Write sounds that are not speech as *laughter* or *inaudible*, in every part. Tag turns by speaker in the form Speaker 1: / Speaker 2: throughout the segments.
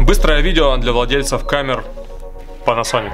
Speaker 1: Быстрое видео для владельцев камер Panasonic.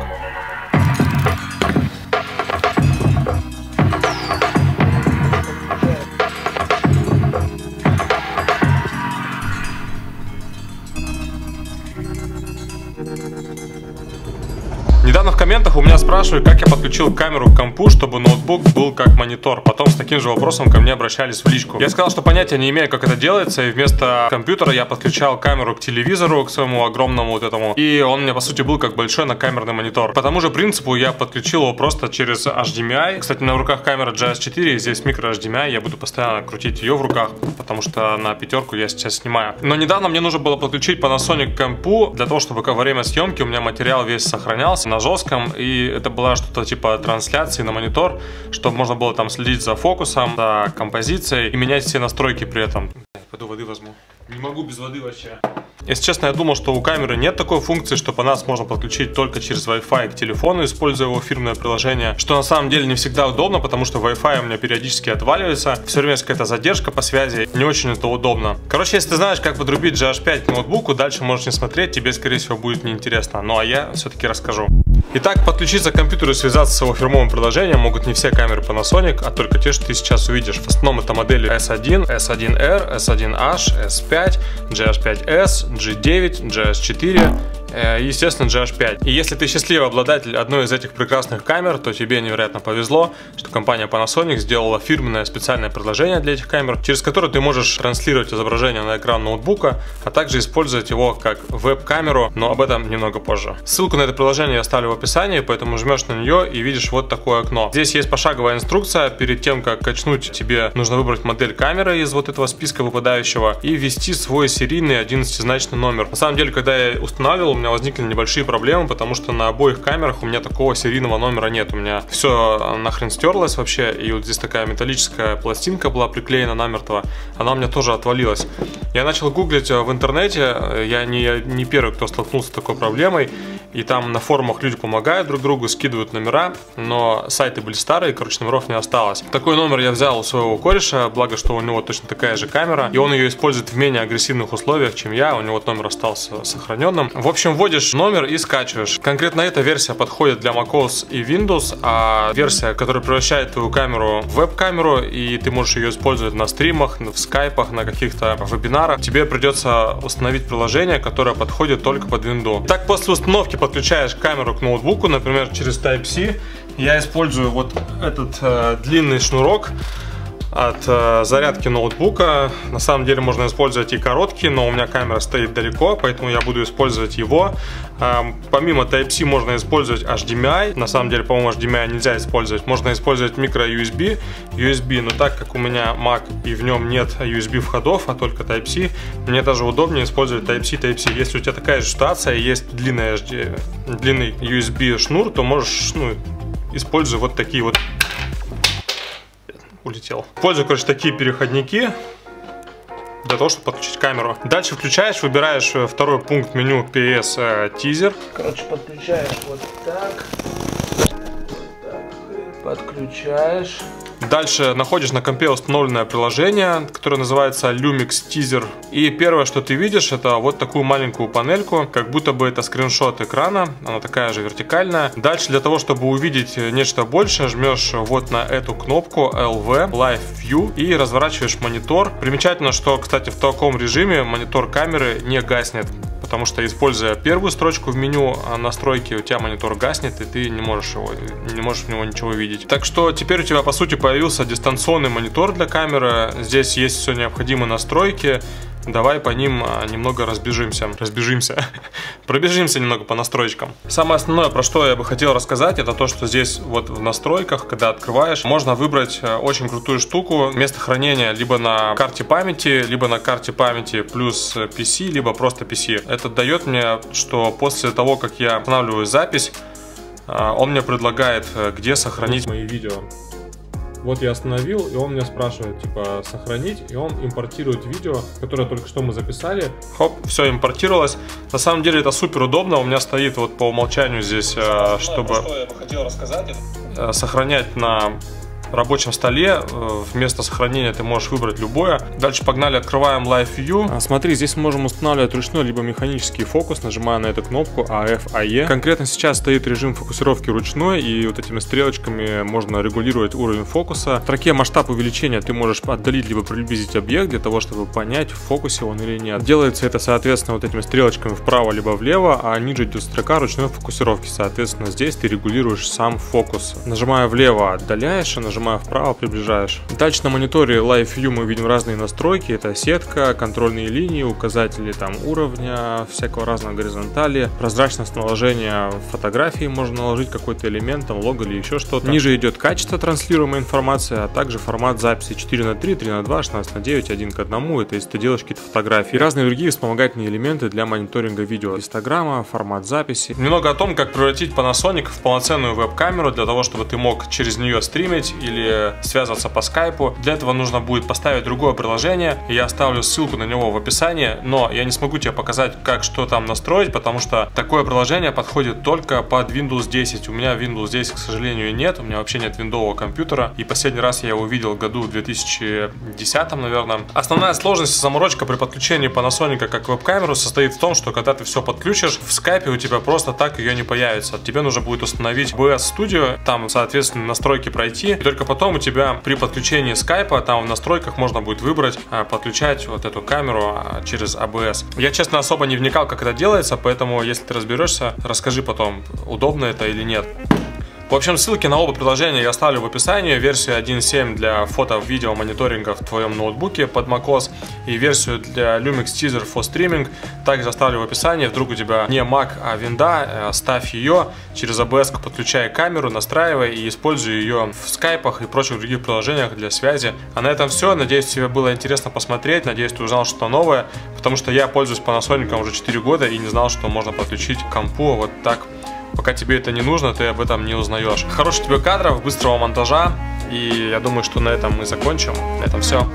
Speaker 1: Комментах у меня спрашивали, как я подключил камеру к компу, чтобы ноутбук был как монитор. Потом с таким же вопросом ко мне обращались в личку. Я сказал, что понятия не имею, как это делается, и вместо компьютера я подключал камеру к телевизору, к своему огромному вот этому, и он меня по сути был как большой накамерный монитор. По тому же принципу я подключил его просто через HDMI. Кстати, на руках камера GS4, здесь микро HDMI, я буду постоянно крутить ее в руках, потому что на пятерку я сейчас снимаю. Но недавно мне нужно было подключить Panasonic к компу, для того, чтобы во время съемки у меня материал весь сохранялся на жестком, и это была что-то типа трансляции на монитор, чтобы можно было там следить за фокусом, за композицией и менять все настройки при этом. Пойду воды возьму. Не могу без воды вообще. Если честно, я думал, что у камеры нет такой функции, что по нас можно подключить только через Wi-Fi к телефону, используя его фирменное приложение. Что на самом деле не всегда удобно, потому что Wi-Fi у меня периодически отваливается. Все время какая-то задержка по связи. Не очень это удобно. Короче, если ты знаешь, как подрубить GH5 к ноутбуку, дальше можешь не смотреть, тебе, скорее всего, будет неинтересно. Ну а я все-таки расскажу. Итак, подключиться к компьютеру и связаться с его фирмовым приложением могут не все камеры Panasonic, а только те, что ты сейчас увидишь. В основном это модели S1, S1R, S1H, S5, GH5S, G9, GH4, Э, естественно, GH5. И если ты счастливый обладатель одной из этих прекрасных камер, то тебе невероятно повезло, что компания Panasonic сделала фирменное специальное предложение для этих камер, через которое ты можешь транслировать изображение на экран ноутбука, а также использовать его как веб-камеру, но об этом немного позже. Ссылку на это приложение я оставлю в описании, поэтому жмешь на нее и видишь вот такое окно. Здесь есть пошаговая инструкция, перед тем как качнуть тебе нужно выбрать модель камеры из вот этого списка выпадающего и ввести свой серийный 11-значный номер. На самом деле, когда я устанавливал, меня возникли небольшие проблемы, потому что на обоих камерах у меня такого серийного номера нет. У меня все нахрен стерлось вообще, и вот здесь такая металлическая пластинка была приклеена намертво, она у меня тоже отвалилась. Я начал гуглить в интернете, я не, не первый, кто столкнулся с такой проблемой, и там на форумах люди помогают друг другу, скидывают номера, но сайты были старые, короче, номеров не осталось. Такой номер я взял у своего кореша, благо, что у него точно такая же камера, и он ее использует в менее агрессивных условиях, чем я, у него номер остался сохраненным. В общем, вводишь номер и скачиваешь. Конкретно эта версия подходит для macOS и Windows, а версия, которая превращает твою камеру в веб-камеру, и ты можешь ее использовать на стримах, в скайпах, на каких-то вебинарах, тебе придется установить приложение, которое подходит только под Windows. Так, после установки подключаешь камеру к ноутбуку, например, через Type-C. Я использую вот этот э, длинный шнурок от э, зарядки ноутбука. На самом деле можно использовать и короткий, но у меня камера стоит далеко, поэтому я буду использовать его. Э, помимо Type-C можно использовать HDMI. На самом деле, по-моему, HDMI нельзя использовать. Можно использовать микро-USB, USB, но так как у меня Mac и в нем нет USB входов, а только Type-C, мне даже удобнее использовать Type-C, Type-C. Если у тебя такая же ситуация, есть длинный, HD, длинный USB шнур, то можешь ну, использовать вот такие вот улетел. Использую, короче, такие переходники для того, чтобы подключить камеру. Дальше включаешь, выбираешь э, второй пункт меню PS э, тизер.
Speaker 2: Короче, подключаешь вот так. Вот так. Подключаешь.
Speaker 1: Дальше находишь на компе установленное приложение, которое называется Lumix Teaser. И первое, что ты видишь, это вот такую маленькую панельку, как будто бы это скриншот экрана. Она такая же вертикальная. Дальше для того, чтобы увидеть нечто большее, жмешь вот на эту кнопку LV Live View и разворачиваешь монитор. Примечательно, что, кстати, в таком режиме монитор камеры не гаснет потому что используя первую строчку в меню а, настройки, у тебя монитор гаснет, и ты не можешь его, не можешь в него ничего видеть. Так что теперь у тебя по сути появился дистанционный монитор для камеры. Здесь есть все необходимые настройки. Давай по ним а, немного разбежимся. Разбежимся. *laughs* Пробежимся немного по настройкам. Самое основное, про что я бы хотел рассказать, это то, что здесь вот в настройках, когда открываешь, можно выбрать э, очень крутую штуку. Место хранения либо на карте памяти, либо на карте памяти плюс PC, либо просто PC. Это дает мне, что после того, как я устанавливаю запись, а, он мне предлагает, э, где сохранить мои видео. Вот я остановил, и он меня спрашивает, типа, сохранить, и он импортирует видео, которое только что мы записали. Хоп, все импортировалось. На самом деле это супер удобно, у меня стоит вот по умолчанию здесь, э, чтобы
Speaker 2: что я бы хотел рассказать,
Speaker 1: э, сохранять на рабочем столе. Э, вместо сохранения ты можешь выбрать любое. Дальше погнали, открываем Live View. А, смотри, здесь мы можем устанавливать ручной либо механический фокус, нажимая на эту кнопку AF, AE. Конкретно сейчас стоит режим фокусировки ручной, и вот этими стрелочками можно регулировать уровень фокуса. В строке масштаб увеличения ты можешь отдалить либо приблизить объект для того, чтобы понять, в фокусе он или нет. Делается это, соответственно, вот этими стрелочками вправо либо влево, а ниже идет строка ручной фокусировки. Соответственно, здесь ты регулируешь сам фокус. Нажимая влево отдаляешь, и нажимая вправо приближаешь. Дальше на мониторе Live View мы видим разные настройки. Это сетка, контрольные линии, указатели там уровня, всякого разного горизонтали, прозрачность наложения фотографии можно наложить какой-то элемент, там лого или еще что-то. Ниже идет качество транслируемой информации, а также формат записи 4 на 3, 3 на 2, 16 на 9, 1 к 1. Это если ты делаешь какие-то фотографии. И разные другие вспомогательные элементы для мониторинга видео. Инстаграма, формат записи. Немного о том, как превратить Panasonic в полноценную веб-камеру для того, чтобы ты мог через нее стримить или связываться по скайпу. Для этого нужно будет поставить другое приложение. Я оставлю ссылку на него в описании, но я не смогу тебе показать, как что там настроить, потому что такое приложение подходит только под Windows 10. У меня Windows 10, к сожалению, нет. У меня вообще нет виндового компьютера. И последний раз я его видел в году 2010, наверное. Основная сложность и заморочка при подключении Panasonic как веб-камеру состоит в том, что когда ты все подключишь, в скайпе у тебя просто так ее не появится. Тебе нужно будет установить OBS Studio, там, соответственно, настройки пройти. И только потом у тебя при подключении скайпа, там в настройках можно будет выбрать, а, подключать вот эту камеру а, через ABS. Я, честно, особо не вникал, как это делается, поэтому, если ты разберешься, расскажи потом, удобно это или нет. В общем, ссылки на оба приложения я оставлю в описании. Версию 1.7 для фото-видео мониторинга в твоем ноутбуке под macOS и версию для Lumix Teaser for Streaming также оставлю в описании. Вдруг у тебя не Mac, а винда, э, ставь ее, через ABS подключай камеру, настраивай и используй ее в скайпах и прочих других приложениях для связи. А на этом все. Надеюсь, тебе было интересно посмотреть. Надеюсь, ты узнал что-то новое, потому что я пользуюсь Panasonic уже 4 года и не знал, что можно подключить компу вот так Пока тебе это не нужно, ты об этом не узнаешь. Хороших тебе кадров, быстрого монтажа. И я думаю, что на этом мы закончим. На этом все.